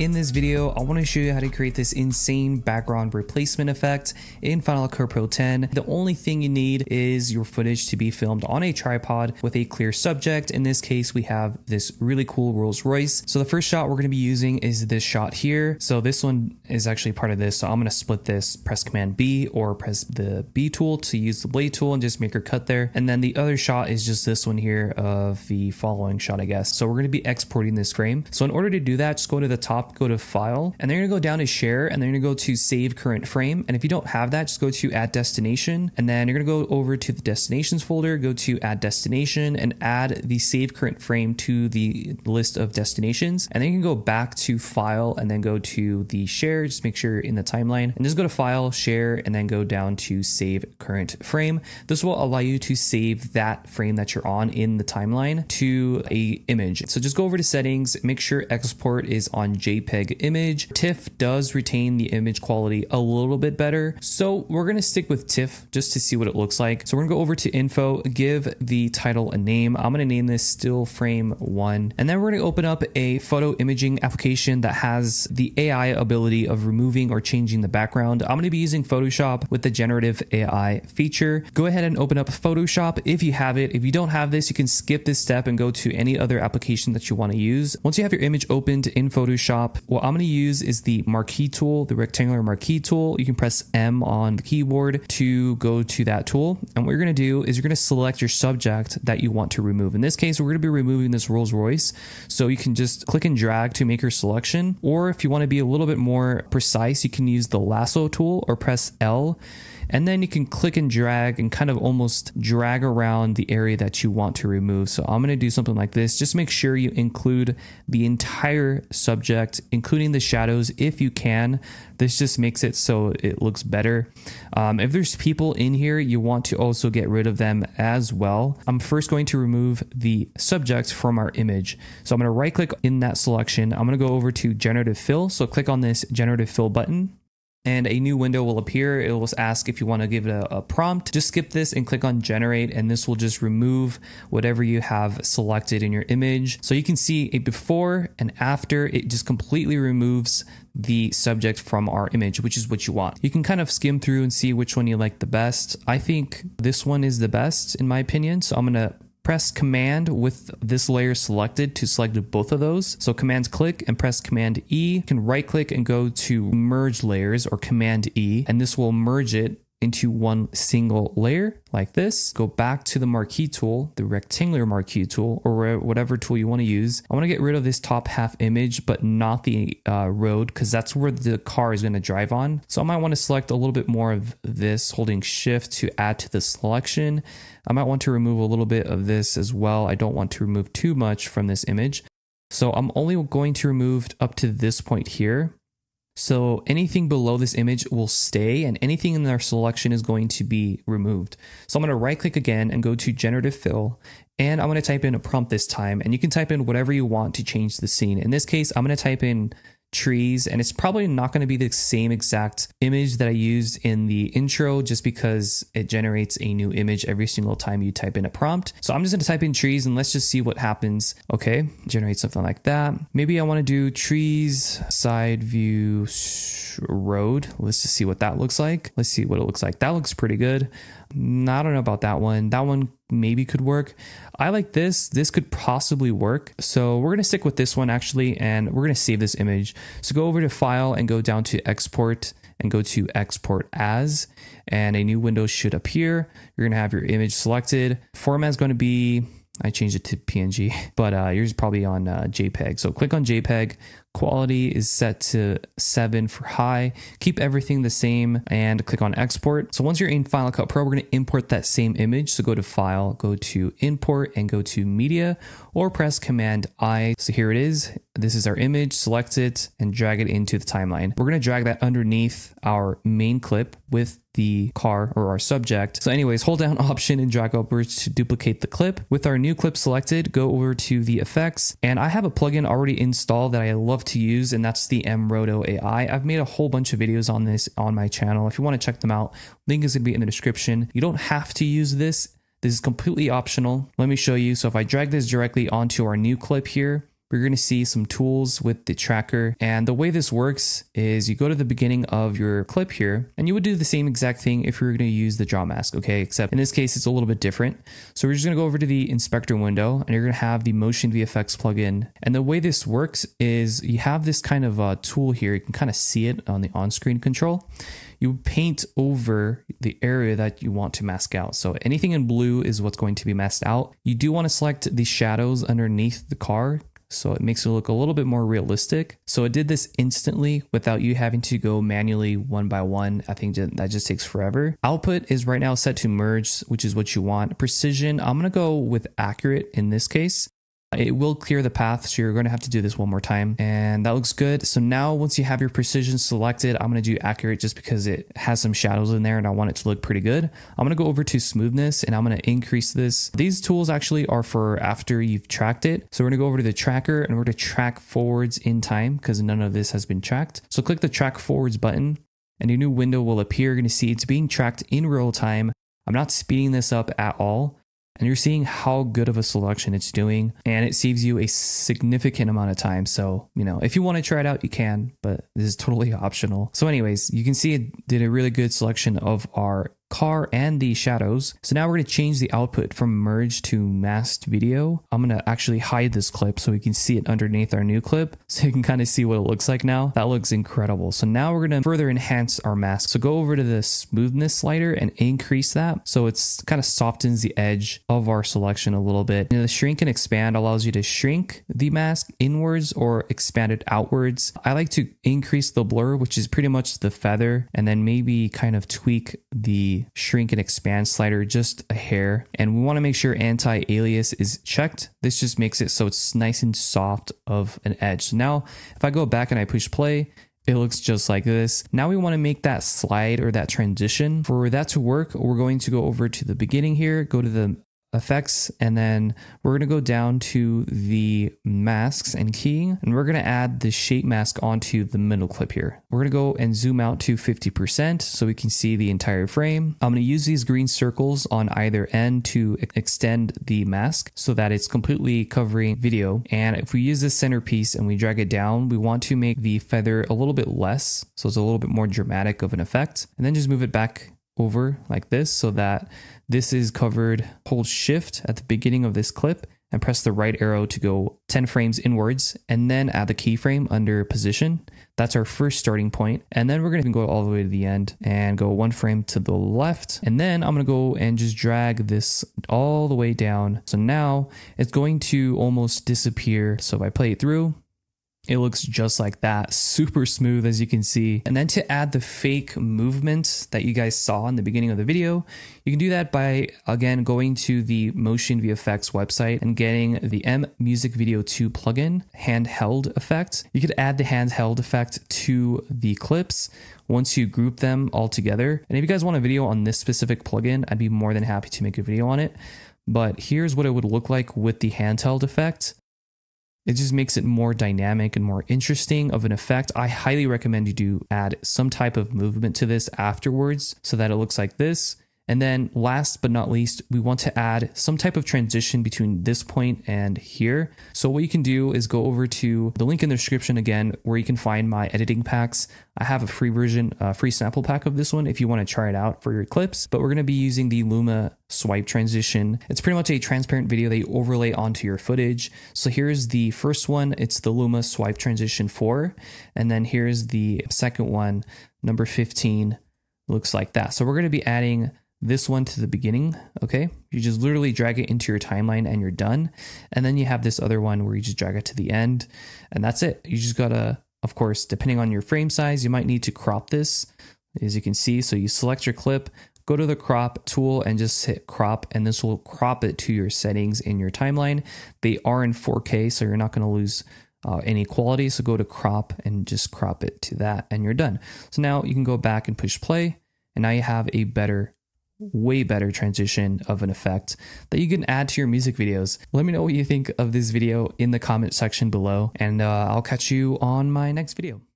in this video, I want to show you how to create this insane background replacement effect in Final Cut Pro 10. The only thing you need is your footage to be filmed on a tripod with a clear subject. In this case, we have this really cool Rolls Royce. So the first shot we're going to be using is this shot here. So this one is actually part of this. So I'm going to split this, press Command B or press the B tool to use the blade tool and just make her cut there. And then the other shot is just this one here of the following shot, I guess. So we're going to be exporting this frame. So in order to do that, just go to the top, go to file, and then you're gonna go down to share, and then you're gonna go to save current frame. And if you don't have that, just go to add destination, and then you're gonna go over to the destinations folder, go to add destination, and add the save current frame to the list of destinations. And then you can go back to file and then go to the share, just make sure you're in the timeline, and just go to file, share, and then go down to save current frame. This will allow you to save that frame that you're on in the timeline to a image. So just go over to settings, make sure export is on JPEG image. TIFF does retain the image quality a little bit better. So we're to stick with TIFF just to see what it looks like. So we're to go over to info, give the title a name. I'm to name this still frame one. And then we're to open up a photo imaging application that has the AI ability of removing or changing the background. I'm to be using Photoshop with the generative AI feature. Go ahead and open up Photoshop if you have it. If you don't have this, you can skip this step and go to any other application that you want to use. Once you have your image opened in Photoshop, what I'm going to use is the marquee tool, the rectangular marquee tool. You can press M on the keyboard to go to that tool. And what you're going to do is you're going to select your subject that you want to remove. In this case, we're going to be removing this Rolls Royce. So you can just click and drag to make your selection. Or if you want to be a little bit more precise, you can use the lasso tool or press L and then you can click and drag and kind of almost drag around the area that you want to remove. So I'm going to do something like this. Just make sure you include the entire subject, including the shadows if you can. This just makes it so it looks better. Um, if there's people in here, you want to also get rid of them as well. I'm first going to remove the subject from our image. So I'm going to right click in that selection. I'm going to go over to generative fill. So click on this generative fill button and a new window will appear. It will ask if you want to give it a, a, prompt. Just skip this and click on generate, and this will just remove whatever you have selected in your image. So you can see a before and after, it just completely removes the subject from our image, which is what you want. You can kind of skim through and see which one you like the best. I think this one is the best in my opinion. So I'm going to press command with this layer selected to select both of those. So command click and press command E. You can right click and go to merge layers or command E and this will merge it into one single layer like this. Go back to the marquee tool, the rectangular marquee tool, or whatever tool you want to use. I want to get rid of this top half image, but not the uh, road because that's where the car is going to drive on. So I might want to select a little bit more of this, holding shift to add to the selection. I might want to remove a little bit of this as well. I don't want to remove too much from this image. So I'm only going to remove up to this point here. So anything below this image will stay and anything in our selection is going to be removed. So I'm going to right click again and go to generative fill and I'm going to type in a prompt this time and you can type in whatever you want to change the scene. In this case, I'm going to type in trees and it's probably not going to be the same exact image that I used in the intro just because it generates a new image every single time you type in a prompt. So I'm just going to type in trees and let's just see what happens. Okay, generate something like that. Maybe I want to do trees side view road. Let's just see what that looks like. Let's see what it looks like. That looks pretty good. I don't know about that one. That one maybe could work. I like this. This could possibly work. So we're going to stick with this one actually, and we're going to save this image. So go over to file and go down to export and go to export as, and a new window should appear. You're going to have your image selected. Format is going to be I changed it to PNG, but uh, yours is probably on uh, JPEG. So click on JPEG, Quality is set to 7 for high. Keep everything the same and click on export. So once you're in Final Cut Pro, we're going to import that same image. So go to File, go to Import, and go to Media, or press Command I. So here it is. This is our image. Select it and drag it into the timeline. We're going to drag that underneath our main clip with the car or our subject. So anyways, hold down option and drag upwards to duplicate the clip. With our new clip selected, go over to the effects. And I have a plugin already installed that I love love to use, and that's the mRoto AI. I've made a whole bunch of videos on this on my channel. If you want to check them out, link is going to be in the description. You don't have to use this. This is completely optional. Let me show you. So if I drag this directly onto our new clip here, we're going to see some tools with the tracker. And the way this works is you go to the beginning of your clip here, and you would do the same exact thing if you were going to use the draw mask, okay? Except in this case, it's a little bit different. So we're just going to go over to the inspector window, and you're going to have the Motion VFX plugin. And the way this works is you have this kind of uh, tool here. You can kind of see it on the on-screen control you paint over the area that you want to mask out. So anything in blue is what's going to be masked out. You do want to select the shadows underneath the car so it makes it look a little bit more realistic. So it did this instantly without you having to go manually one by one. I think that just takes forever. Output is right now set to merge, which is what you want. Precision, I'm gonna go with accurate in this case. It will clear the path, so you're going to have to do this one more time. And that looks good. So now once you have your precision selected, I'm going to do accurate just because it has some shadows in there and I want it to look pretty good. I'm going to go over to smoothness and I'm going to increase this. These tools actually are for after you've tracked it. So we're going to go over to the tracker and we're going to track forwards in time because none of this has been tracked. So click the track forwards button and a new window will appear. You're going to see it's being tracked in real time. I'm not speeding this up at all and you're seeing how good of a selection it's doing and it saves you a significant amount of time. So you know if you want to try it out you can but this is totally optional. So anyways you can see it did a really good selection of our car and the shadows. So now we're going to change the output from merge to masked video. I'm going to actually hide this clip so we can see it underneath our new clip so you can kind of see what it looks like now. That looks incredible. So now we're going to further enhance our mask. So go over to the smoothness slider and increase that. So it's kind of softens the edge of our selection a little bit. And the shrink and expand allows you to shrink the mask inwards or expand it outwards. I like to increase the blur, which is pretty much the feather, and then maybe kind of tweak the shrink and expand slider just a hair. And we want to make sure anti-alias is checked. This just makes it so it's nice and soft of an edge. So now if I go back and I push play, it looks just like this. Now we want to make that slide or that transition. For that to work, we're going to go over to the beginning here, go to the effects and then we're going to go down to the masks and keying and we're going to add the shape mask onto the middle clip here. We're going to go and zoom out to 50% so we can see the entire frame. I'm going to use these green circles on either end to extend the mask so that it's completely covering video and if we use this centerpiece and we drag it down we want to make the feather a little bit less so it's a little bit more dramatic of an effect and then just move it back over like this so that this is covered. Hold shift at the beginning of this clip and press the right arrow to go 10 frames inwards and then add the keyframe under position. That's our first starting point. And then we're going to go all the way to the end and go one frame to the left. And then I'm to go and just drag this all the way down. So now it's going to almost disappear. So if I play it through, it looks just like that, super smooth as you can see. And then to add the fake movement that you guys saw in the beginning of the video, you can do that by, again, going to the Motion VFX website and getting the M Music Video 2 plugin, handheld effect. You could add the handheld effect to the clips once you group them all together. And if you guys want a video on this specific plugin, I'd be more than happy to make a video on it. But here's what it would look like with the handheld effect. It just makes it more dynamic and more interesting of an effect. I highly recommend you do add some type of movement to this afterwards so that it looks like this. And then last but not least, we want to add some type of transition between this point and here. So what you can do is go over to the link in the description again, where you can find my editing packs. I have a free version, a free sample pack of this one if you want to try it out for your clips, but we're going to be using the Luma swipe transition. It's pretty much a transparent video that you overlay onto your footage. So here's the first one. It's the Luma swipe transition 4. And then here's the second one, number 15 looks like that. So we're going to be adding this one to the beginning, okay? You just literally drag it into your timeline and you're done. And then you have this other one where you just drag it to the end and that's it. You just gotta, of course, depending on your frame size, you might need to crop this as you can see. So you select your clip, go to the crop tool and just hit crop and this will crop it to your settings in your timeline. They are in 4K, so you're not gonna lose uh, any quality. So go to crop and just crop it to that and you're done. So now you can go back and push play and now you have a better way better transition of an effect that you can add to your music videos. Let me know what you think of this video in the comment section below, and uh, I'll catch you on my next video.